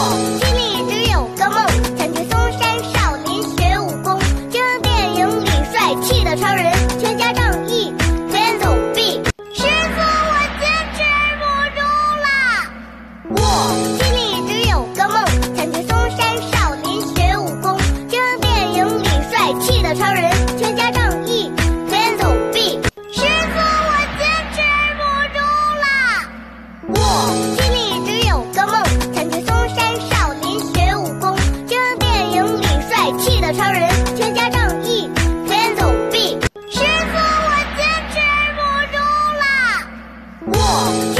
我心里一直有个梦想去嵩山少林学武功就像电影里帅气的超人全家仗义飞檐走壁师傅我坚持不住啦我心里一直有个梦想去嵩山少林学武功就像电影里帅气的超人全家仗义飞檐走壁师傅我坚持不住啦我 Oh.